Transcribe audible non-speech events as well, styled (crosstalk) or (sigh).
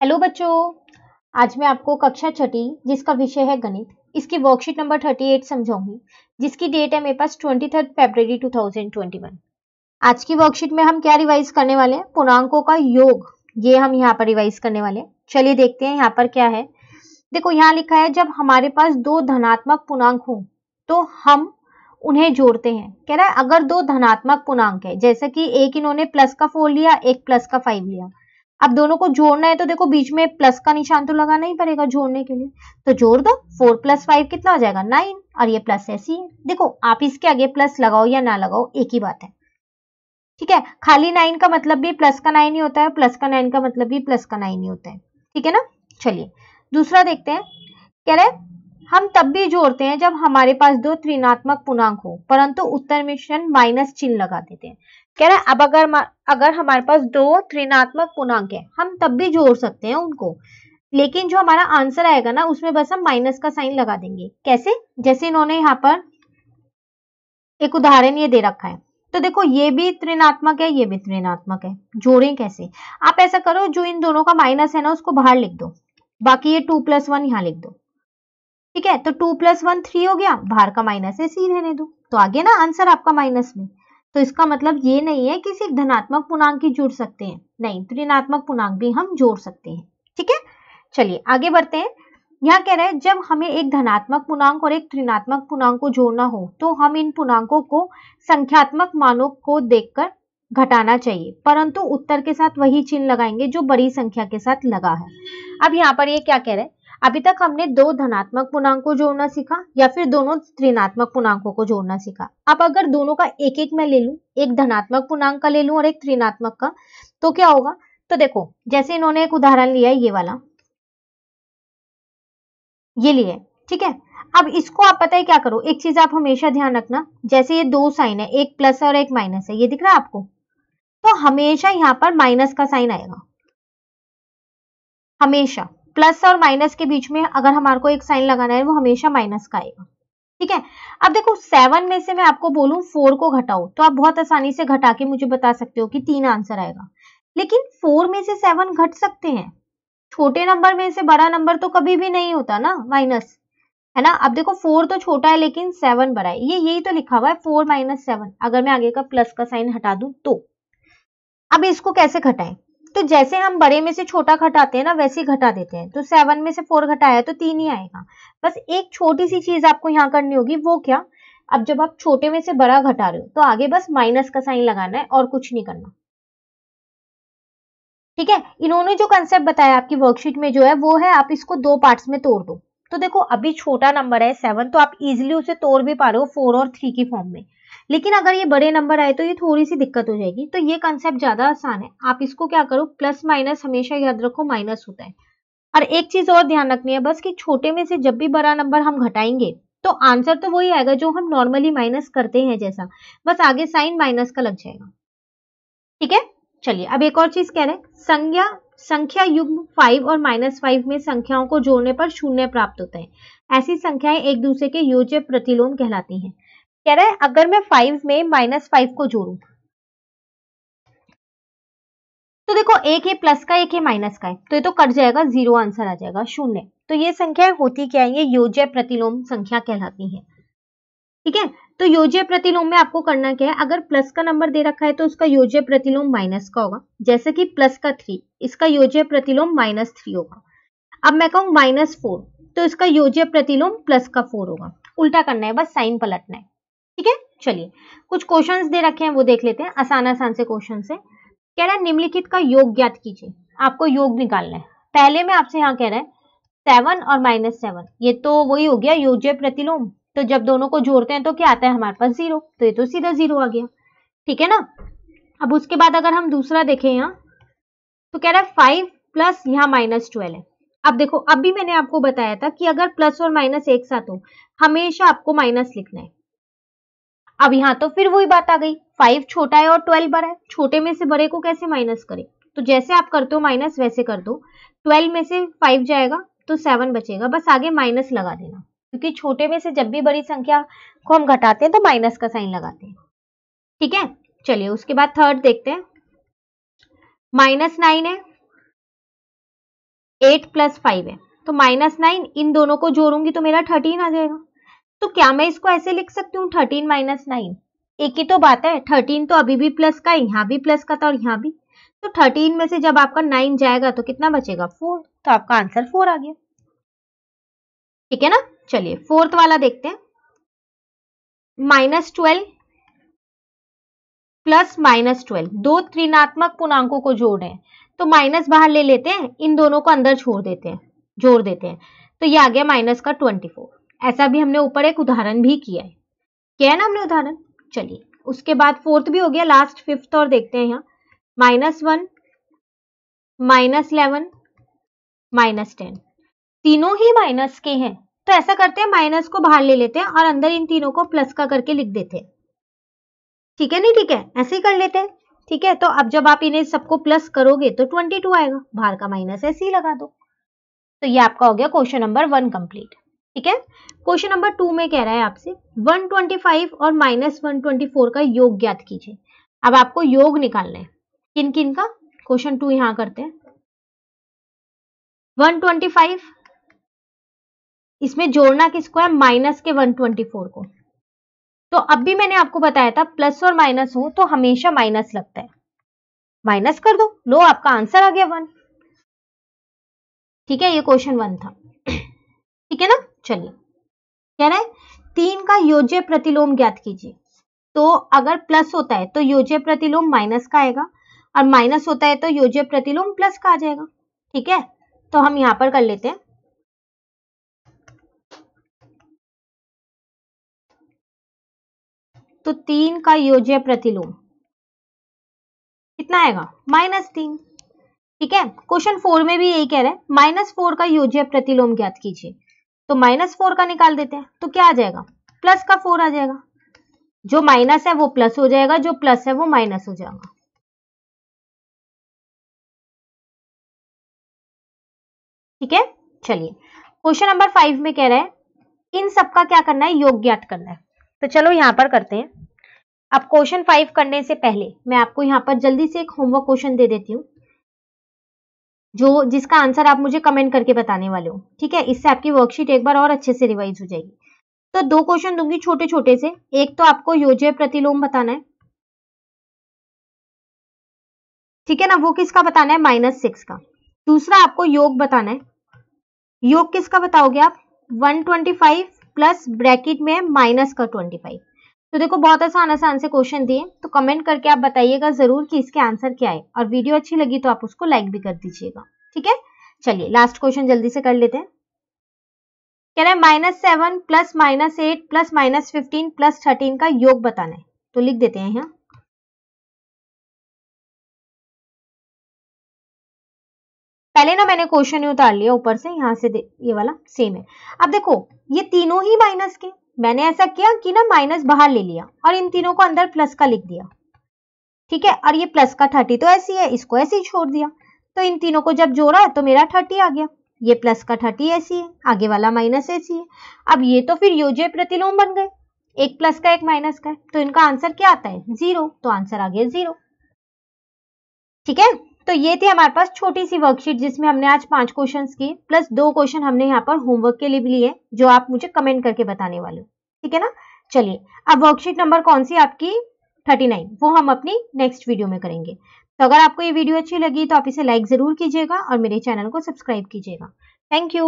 Hello बच्चों, आज मैं आपको कक्षा छठी, जिसका विषय है गणित, इसकी वर्कशीट नंबर 38 समझाऊँगी, जिसकी डेट है मेरे पास ट्वेंटी थर्ड फेब्रवरी टू आज की वर्कशीट में हम क्या रिवाइज करने वाले हैं? पूर्णांकों का योग, ये हम यहाँ पर रिवाइज करने वाले हैं। चलिए देखते हैं यहाँ पर क्या है। देखो, यहाँ लिखा है, जब हमारे पास दो धनात्मक पूर्णांक हो तो हम उन्हें जोड़ते हैं। कह रहा है, अगर दो धनात्मक पूर्णांक है, जैसे कि एक इन्होंने प्लस का फोर लिया, एक प्लस का फाइव लिया अब दोनों को जोड़ना है तो देखो बीच में प्लस का निशान तो लगाना ही पड़ेगा जोड़ने के लिए। तो जोड़ दो फोर प्लस फाइव कितना हो जाएगा? नाइन और ये प्लस ऐसी है देखो, आप इसके आगे प्लस लगाओ या ना लगाओ, एक ही बात है। ठीक है? खाली नाइन का मतलब भी प्लस का नाइन ही होता है प्लस का नाइन का मतलब भी प्लस का नाइन ही होता है। ठीक है ना? चलिए, दूसरा देखते हैं। कह रहे हम तब भी जोड़ते हैं जब हमारे पास दो त्रिनात्मक पूर्णांक हो, परंतु उत्तर मिश्रण माइनस चिन्ह लगा देते हैं। कह रहा है, अब अगर अगर हमारे पास दो त्रिनात्मक पूर्णांक है, हम तब भी जोड़ सकते हैं उनको। लेकिन जो हमारा आंसर आएगा ना, उसमें बस हम माइनस का साइन लगा देंगे। कैसे? जैसे इन्होंने यहाँ पर एक उदाहरण ये दे रखा है। तो देखो, ये भी त्रिनात्मक है, ये भी त्रिनात्मक है। जोड़ें कैसे? आप ऐसा करो, जो इन दोनों का माइनस है ना, उसको बाहर लिख दो। बाकी ये टू प्लस वन यहाँ लिख दो। ठीक है? तो टू प्लस वन थ्री हो गया, बाहर का माइनस है सी रहने दो। तो आगे ना, आंसर आपका माइनस में। तो इसका मतलब ये नहीं है कि सिर्फ़ धनात्मक पूर्णांक ही जुड़ सकते हैं। नहीं ऋणात्मक पूर्णांक भी हम जोड़ सकते हैं। ठीक है? चलिए, आगे बढ़ते हैं। यहाँ कह रहे हैं, जब हमें एक धनात्मक पूर्णांक और एक ऋणात्मक पूर्णांक को जोड़ना हो तो हम इन पूर्णांकों को संख्यात्मक मानों को देखकर घटाना चाहिए। परंतु उत्तर के साथ वही चिन्ह लगाएँगे जो बड़ी संख्या के साथ लगा है। अब यहाँ पर ये क्या कह रहे हैं? अभी तक हमने दो धनात्मक पूर्णांक को जोड़ना सीखा या फिर दोनों त्रिनात्मक पूर्णांकों को जोड़ना सीखा। अब अगर दोनों का एक एक मैं ले लू, एक धनात्मक पूर्णांक का ले लू और एक त्रिनात्मक का तो क्या होगा? तो देखो, जैसे इन्होंने एक उदाहरण लिया ये वाला। ये लिए, ठीक है? अब इसको आप पता है क्या करो? एक चीज़ आप हमेशा ध्यान रखना, जैसे ये दो साइन है, एक प्लस और एक माइनस है, ये दिख रहा है आपको? तो हमेशा यहाँ पर माइनस का साइन आएगा। हमेशा। प्लस और माइनस के बीच में अगर हमारे को एक साइन लगाना है, वो हमेशा माइनस का आएगा। ठीक है? अब देखो सेवन में से मैं आपको बोलूँ फोर को घटाओ तो आप बहुत आसानी से घटा के मुझे बता सकते हो कि तीन आंसर आएगा। लेकिन फोर में से सेवन घट सकते हैं। छोटे नंबर में से बड़ा नंबर तो कभी भी नहीं होता ना माइनस है ना? अब देखो फोर तो छोटा है, लेकिन सेवन बड़ा है। ये, यही तो लिखा हुआ है फोर माइनस सेवन अगर मैं आगे का प्लस का साइन हटा दूँ तो। अब इसको कैसे घटाएँ? तो जैसे हम बड़े में से छोटा घटाते हैं ना, वैसे घटा देते हैं। तो सेवन में से फोर घटाया तो तीन ही आएगा। बस एक छोटी सी चीज़ आपको यहाँ करनी होगी, वो क्या? अब जब आप छोटे में से बड़ा घटा रहे हो तो आगे बस माइनस का साइन लगाना है और कुछ नहीं करना। ठीक है? इन्होंने जो कंसेप्ट बताया आपकी वर्कशीट में जो है, वो है आप इसको दो पार्ट्स में तोड़ दो। तो देखो, अभी छोटा नंबर है सेवन तो आप इजिली उसे तोड़ भी पा रहे हो फोर और थ्री की फॉर्म में। लेकिन अगर ये बड़े नंबर आए तो ये थोड़ी सी दिक्कत हो जाएगी। तो ये कंसेप्ट ज़्यादा आसान है। आप इसको क्या करो प्लस माइनस हमेशा याद रखो माइनस होता है। और एक चीज़ और ध्यान रखनी है बस कि छोटे में से जब भी बड़ा नंबर हम घटाएँगे तो आंसर तो वही आएगा जो हम नॉर्मली माइनस करते हैं जैसा। बस आगे साइन माइनस का लग जाएगा। ठीक है? चलिए, अब एक और चीज़ कह रहे हैं। संज्ञा, संख्या युग्म फाइव और माइनस फाइव में संख्याओं को जोड़ने पर शून्य प्राप्त होता है। ऐसी संख्याएँ एक दूसरे के योज्य प्रतिलोम कहलाती हैं। कह रहा है, अगर मैं फाइव में माइनस फाइव को जोड़ू। तो देखो, एक है प्लस का, एक है माइनस का है। तो ये तो कट जाएगा ज़ीरो आंसर आ जाएगा, शून्य। तो ये संख्या होती क्या है? ये योज्य प्रतिलोम संख्या कहलाती है। ठीक है? तो योज्य प्रतिलोम में आपको करना क्या है? अगर प्लस का नंबर दे रखा है तो उसका योज्य प्रतिलोम माइनस का होगा। जैसे कि प्लस का थ्री इसका योज्य प्रतिलोम माइनस थ्री होगा। अब मैं कहूँ माइनस फोर तो इसका योज्य प्रतिलोम प्लस का फोर होगा। उल्टा करना है, बस साइन पलटना है। ठीक है? चलिए, कुछ क्वेश्चंस दे रखे हैं, वो देख लेते हैं, आसान आसान से क्वेश्चन से। कह रहा है, निम्नलिखित का योग ज्ञात कीजिए। आपको योग निकालना है। पहले में आपसे यहाँ कह रहा है सेवन और माइनस सेवन ये तो वही हो गया योज्य प्रतिलोम। तो जब दोनों को जोड़ते हैं तो क्या आता है? हमारे पास ज़ीरो तो ये तो सीधा ज़ीरो आ गया। ठीक है ना? अब उसके बाद अगर हम दूसरा देखें यहाँ तो कह रहा है फाइव प्लस यहाँ माइनस ट्वेल्व है। अब देखो, अभी मैंने आपको बताया था कि अगर प्लस और माइनस एक साथ हो, हमेशा आपको माइनस लिखना है। अब यहाँ तो फिर वही बात आ गई। फाइव छोटा है और ट्वेल्व बड़ा है। छोटे में से बड़े को कैसे माइनस करें? तो जैसे आप करते हो माइनस वैसे कर दो। ट्वेल्व में से फाइव जाएगा तो सेवन बचेगा। बस आगे माइनस लगा देना। क्योंकि छोटे में से जब भी बड़ी संख्या को हम घटाते हैं तो माइनस का साइन लगाते हैं। ठीक है? चलिए, उसके बाद थर्ड देखते हैं। माइनस नाइन है। एट प्लस फाइव है। तो माइनस नाइन इन दोनों को जोड़ूँगी तो मेरा थर्टीन आ जाएगा। तो क्या मैं इसको ऐसे लिख सकती हूँ? थर्टीन माइनस नाइन एक ही तो बात है थर्टीन तो अभी भी प्लस का यहाँ भी प्लस का था और यहाँ भी। तो थर्टीन में से जब आपका नाइन जाएगा तो कितना बचेगा? फोर तो आपका आंसर फोर आ गया। ठीक है ना? चलिए फोर्थ वाला देखते हैं। Minus twelve plus minus twelve दो त्रिनात्मक पूर्णांकों को जोड़ रहे हैं। तो माइनस बाहर ले लेते हैं, इन दोनों को अंदर छोड़ देते हैं, जोड़ देते हैं। तो ये आ गया माइनस का ट्वेंटी फोर ऐसा भी हमने ऊपर एक उदाहरण भी किया है। क्या है ना हमने उदाहरण? चलिए, उसके बाद फोर्थ भी हो गया लास्ट फिफ्थ और देखते हैं यहाँ। Minus one minus eleven minus ten तीनों ही माइनस के हैं। तो ऐसा करते हैं माइनस को बाहर ले लेते हैं और अंदर इन तीनों को प्लस का करके लिख देते हैं। ठीक है, नहीं ठीक है? ऐसे ही कर लेते हैं। ठीक है तो अब जब आप इन्हें सबको प्लस करोगे तो ट्वेंटी टू आएगा। बाहर का माइनस ऐसे ही लगा दो। तो ये आपका हो गया क्वेश्चन नंबर वन कंप्लीट ठीक है? क्वेश्चन नंबर टू में कह रहा है आपसे 125 और माइनस वन का योग ज्ञात कीजिए। अब आपको योग निकालना है। किन किन का? क्वेश्चन टू यहाँ करते हैं। 125 इसमें जोड़ना किसको है? माइनस के 124 को। तो अब भी मैंने आपको बताया था प्लस और माइनस हो तो हमेशा माइनस लगता है। माइनस कर दो। लो, आपका आंसर आ गया वन ठीक है, ये क्वेश्चन वन था। (clears throat) ठीक है ना? चलिए। कह रहा है, तीन का योज्य प्रतिलोम ज्ञात कीजिए। तो अगर प्लस होता है तो योज्य प्रतिलोम माइनस का आएगा। और माइनस होता है तो योज्य प्रतिलोम प्लस का आ जाएगा। ठीक है? तो हम यहाँ पर कर लेते हैं। तो तीन का योज्य प्रतिलोम। कितना आएगा? माइनस तीन। ठीक है? क्वेश्चन फोर में भी यही कह रहा है माइनस फोर का योज्य प्रतिलोम ज्ञात कीजिए। तो माइनस फोर का निकाल देते हैं तो क्या आ जाएगा? प्लस का फोर आ जाएगा। जो माइनस है वो प्लस हो जाएगा, जो प्लस है वो माइनस हो जाएगा। ठीक है? चलिए। क्वेश्चन नंबर फाइव में कह रहा है, इन सबका क्या करना है? योग ज्ञात करना है। तो चलो यहाँ पर करते हैं। अब क्वेश्चन फाइव करने से पहले, मैं आपको यहाँ पर जल्दी से एक होमवर्क क्वेश्चन दे देती हूँ। जो जिसका आंसर आप मुझे कमेंट करके बताने वाले हो, ठीक है? इससे आपकी वर्कशीट एक बार और अच्छे से रिवाइज हो जाएगी। तो दो क्वेश्चन दूँगी छोटे छोटे से। एक तो आपको योजय प्रतिलोम बताना है। ठीक है ना? वो किसका बताना है? माइनस सिक्स का। दूसरा आपको योग बताना है। योग किसका बताओगे आप? 125 प्लस ब्रैकेट में माइनस का 25 तो देखो, बहुत आसान आसान से क्वेश्चन दिए। तो कमेंट करके आप बताइएगा ज़रूर कि इसके आंसर क्या है। और वीडियो अच्छी लगी तो आप उसको लाइक भी कर दीजिएगा। ठीक है? चलिए लास्ट क्वेश्चन जल्दी से कर लेते हैं। कह रहे हैं minus seven plus minus eight plus minus fifteen plus thirteen का योग बताना है। तो लिख देते हैं यहाँ। पहले ना मैंने क्वेश्चन ही उतार लिया, ऊपर से, यहाँ से ये वाला सेम है। अब देखो, ये तीनों ही माइनस के मैंने ऐसा किया कि ना माइनस बाहर ले लिया और इन तीनों को अंदर प्लस का लिख दिया। ठीक है? और ये प्लस का थर्टी तो ऐसी है इसको ऐसे ही छोड़ दिया। तो इन तीनों को जब जोड़ा तो मेरा थर्टी आ गया। ये प्लस का थर्टी ऐसी है आगे वाला माइनस ऐसी है अब ये तो फिर योजय प्रतिलोम बन गए। एक प्लस का, एक माइनस का तो इनका आंसर क्या आता है? ज़ीरो तो आंसर आ गया ज़ीरो ठीक है? तो ये थी हमारे पास छोटी सी वर्कशीट जिसमें हमने आज पाँच क्वेश्चन की प्लस दो क्वेश्चन हमने यहाँ पर होमवर्क के लिए भी लिए, जो आप मुझे कमेंट करके बताने वाले ठीक है ना? चलिए, अब वर्कशीट नंबर कौन सी आपकी? थर्टी नाइन वो हम अपनी नेक्स्ट वीडियो में करेंगे। तो अगर आपको ये वीडियो अच्छी लगी तो आप इसे लाइक ज़रूर कीजिएगा और मेरे चैनल को सब्सक्राइब कीजिएगा। Thank you